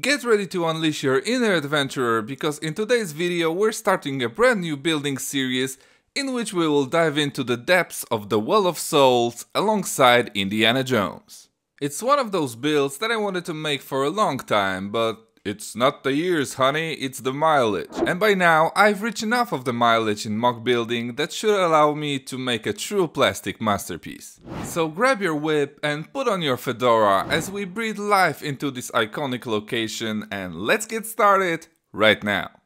Get ready to unleash your inner adventurer because in today's video we're starting a brand new building series in which we will dive into the depths of the Well of Souls alongside Indiana Jones. It's one of those builds that I wanted to make for a long time, but it's not the years, honey, it's the mileage. And by now, I've reached enough of the mileage in MOC building that should allow me to make a true plastic masterpiece. So grab your whip and put on your fedora as we breathe life into this iconic location and let's get started right now.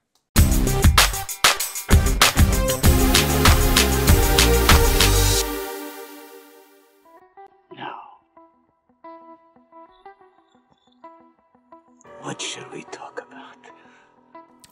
What we talk about?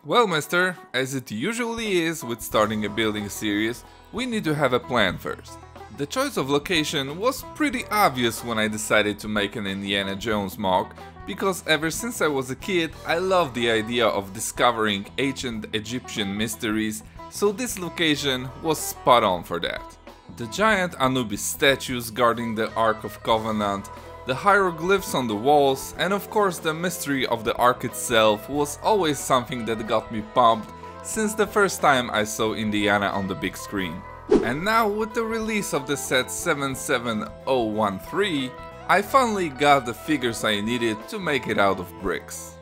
Well, Master, as it usually is with starting a building series, we need to have a plan first. The choice of location was pretty obvious when I decided to make an Indiana Jones MOC, because ever since I was a kid I loved the idea of discovering ancient Egyptian mysteries, so this location was spot on for that. The giant Anubis statues guarding the Ark of Covenant the hieroglyphs on the walls, and of course the mystery of the Ark itself was always something that got me pumped since the first time I saw Indiana on the big screen. And now with the release of the set 77013, I finally got the figures I needed to make it out of bricks.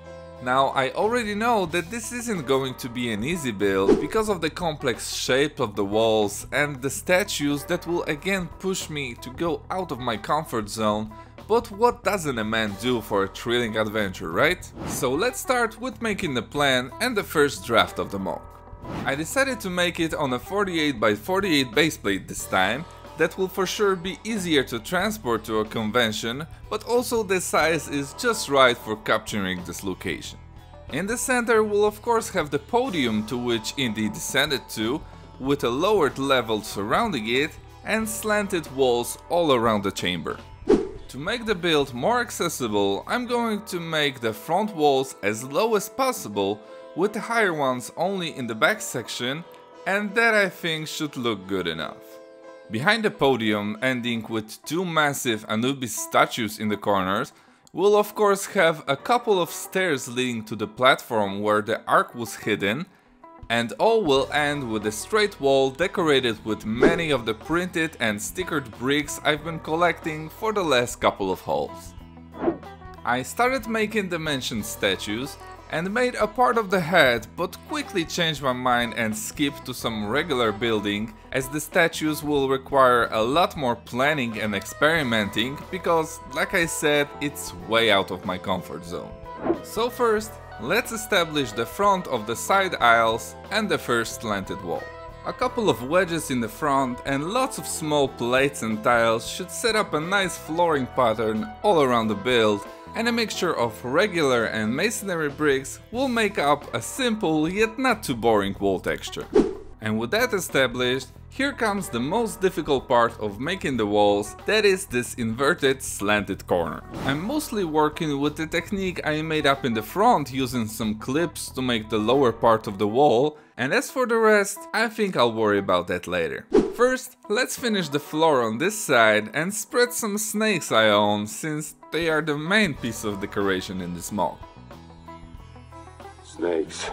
Now I already know that this isn't going to be an easy build because of the complex shape of the walls and the statues that will again push me to go out of my comfort zone but what doesn't a man do for a thrilling adventure, right? So let's start with making the plan and the first draft of the MOC. I decided to make it on a 48x48 baseplate this time, that will for sure be easier to transport to a convention, but also the size is just right for capturing this location. In the center we'll of course have the podium to which Indy descended to, with a lowered level surrounding it and slanted walls all around the chamber. To make the build more accessible, I'm going to make the front walls as low as possible with the higher ones only in the back section and that I think should look good enough. Behind the podium, ending with two massive Anubis statues in the corners, we'll of course have a couple of stairs leading to the platform where the Ark was hidden and all will end with a straight wall decorated with many of the printed and stickered bricks I've been collecting for the last couple of hauls. I started making the mentioned statues and made a part of the head but quickly changed my mind and skipped to some regular building as the statues will require a lot more planning and experimenting because like I said it's way out of my comfort zone. So first Let's establish the front of the side aisles and the first slanted wall. A couple of wedges in the front and lots of small plates and tiles should set up a nice flooring pattern all around the build and a mixture of regular and masonry bricks will make up a simple yet not too boring wall texture. And with that established, here comes the most difficult part of making the walls, that is this inverted slanted corner. I'm mostly working with the technique I made up in the front using some clips to make the lower part of the wall, and as for the rest, I think I'll worry about that later. First, let's finish the floor on this side and spread some snakes I own, since they are the main piece of decoration in this MOC. Snakes.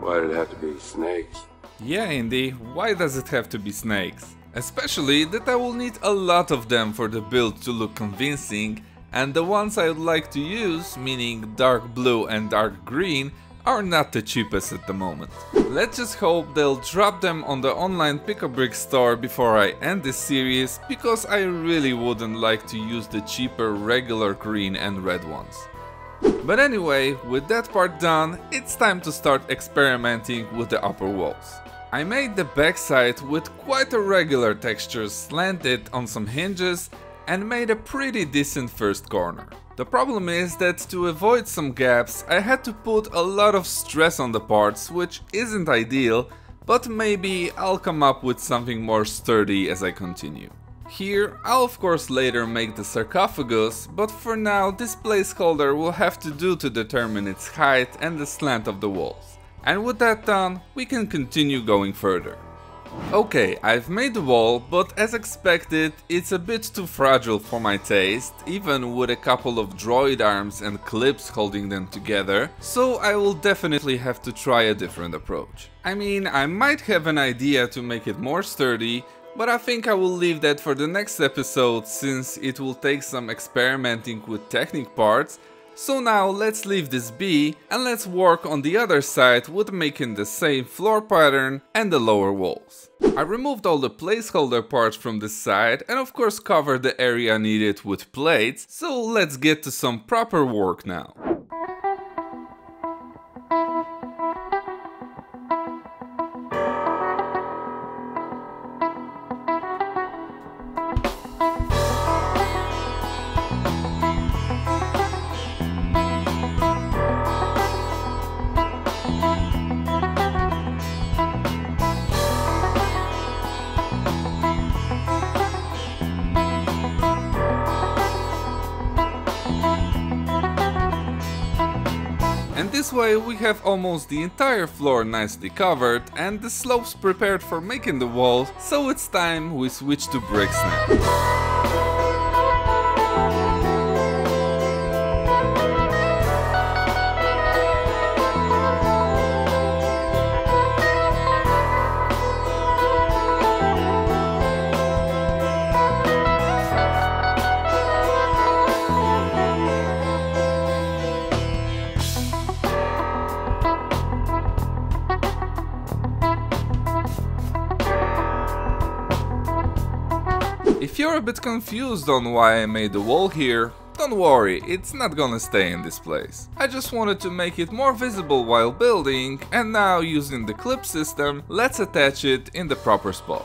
Why did it have to be snakes? Yeah, Indy, why does it have to be snakes? Especially that I will need a lot of them for the build to look convincing, and the ones I would like to use, meaning dark blue and dark green, are not the cheapest at the moment. Let's just hope they'll drop them on the online Pick-a-Brick store before I end this series, because I really wouldn't like to use the cheaper regular green and red ones. But anyway, with that part done, it's time to start experimenting with the upper walls. I made the backside with quite a regular texture slanted on some hinges and made a pretty decent first corner. The problem is that to avoid some gaps I had to put a lot of stress on the parts which isn't ideal but maybe I'll come up with something more sturdy as I continue. Here I'll of course later make the sarcophagus, but for now this placeholder will have to do to determine its height and the slant of the walls. And with that done, we can continue going further. Okay, I've made the wall, but as expected, it's a bit too fragile for my taste, even with a couple of droid arms and clips holding them together, so I will definitely have to try a different approach. I mean, I might have an idea to make it more sturdy, but I think I will leave that for the next episode since it will take some experimenting with technic parts so now let's leave this be and let's work on the other side with making the same floor pattern and the lower walls. I removed all the placeholder parts from this side and of course covered the area needed with plates, so let's get to some proper work now. This way we have almost the entire floor nicely covered and the slopes prepared for making the walls, so it's time we switch to bricks now. You're a bit confused on why I made the wall here, don't worry, it's not gonna stay in this place. I just wanted to make it more visible while building, and now using the clip system, let's attach it in the proper spot.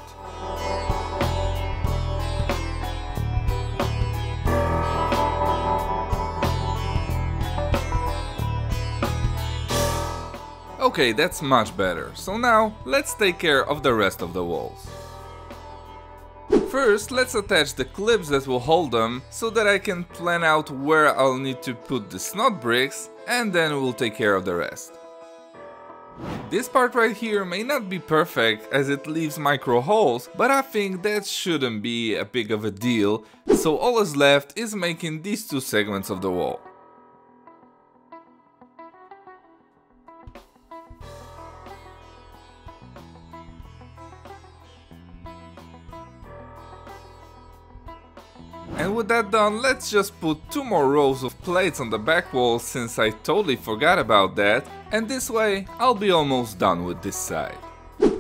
Okay, that's much better. So now, let's take care of the rest of the walls. First, let's attach the clips that will hold them, so that I can plan out where I'll need to put the snot bricks, and then we'll take care of the rest. This part right here may not be perfect as it leaves micro holes, but I think that shouldn't be a big of a deal, so all is left is making these two segments of the wall. And with that done, let's just put two more rows of plates on the back wall since I totally forgot about that, and this way I'll be almost done with this side.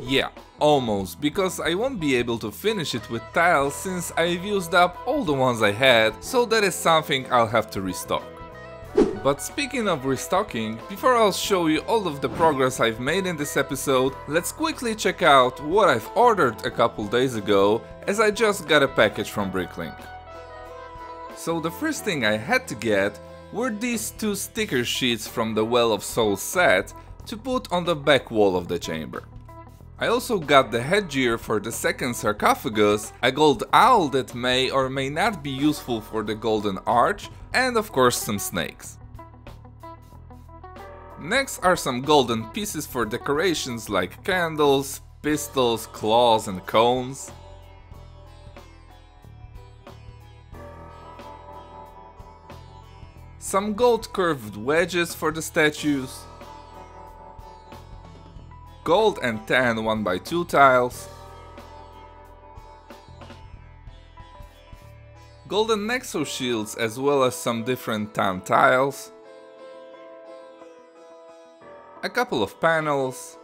Yeah, almost, because I won't be able to finish it with tiles since I've used up all the ones I had, so that is something I'll have to restock. But speaking of restocking, before I'll show you all of the progress I've made in this episode, let's quickly check out what I've ordered a couple days ago, as I just got a package from Bricklink. So the first thing I had to get were these two sticker sheets from the Well of Souls set to put on the back wall of the chamber. I also got the headgear for the second sarcophagus, a gold owl that may or may not be useful for the golden arch, and of course some snakes. Next are some golden pieces for decorations like candles, pistols, claws and cones. Some gold curved wedges for the statues, gold and tan 1x2 tiles, golden Nexo shields as well as some different tan tiles, a couple of panels,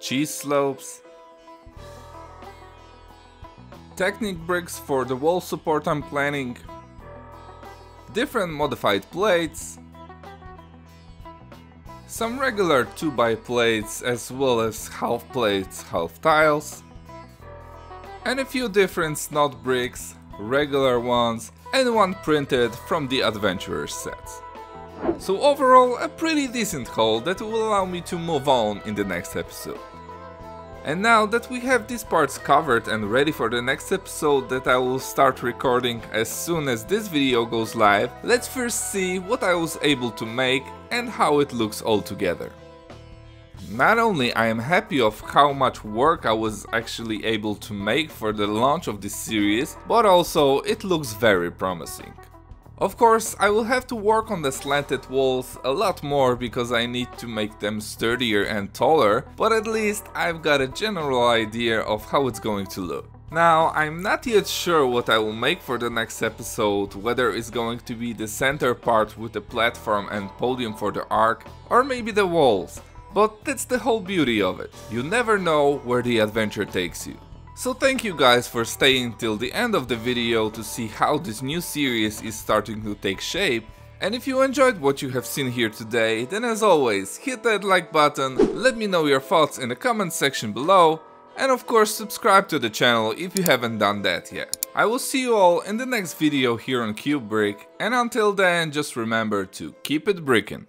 cheese slopes, Technic bricks for the wall support I'm planning, different modified plates, some regular 2x plates as well as half plates, half tiles, and a few different snot bricks, regular ones and one printed from the Adventurer sets. So overall a pretty decent haul that will allow me to move on in the next episode. And now that we have these parts covered and ready for the next episode that I will start recording as soon as this video goes live, let's first see what I was able to make and how it looks all together. Not only I am happy of how much work I was actually able to make for the launch of this series, but also it looks very promising. Of course, I will have to work on the slanted walls a lot more because I need to make them sturdier and taller, but at least I've got a general idea of how it's going to look. Now, I'm not yet sure what I will make for the next episode, whether it's going to be the center part with the platform and podium for the ark, or maybe the walls. But that's the whole beauty of it. You never know where the adventure takes you. So thank you guys for staying till the end of the video to see how this new series is starting to take shape. And if you enjoyed what you have seen here today, then as always, hit that like button, let me know your thoughts in the comment section below, and of course subscribe to the channel if you haven't done that yet. I will see you all in the next video here on CubeBrick, and until then just remember to keep it brickin'.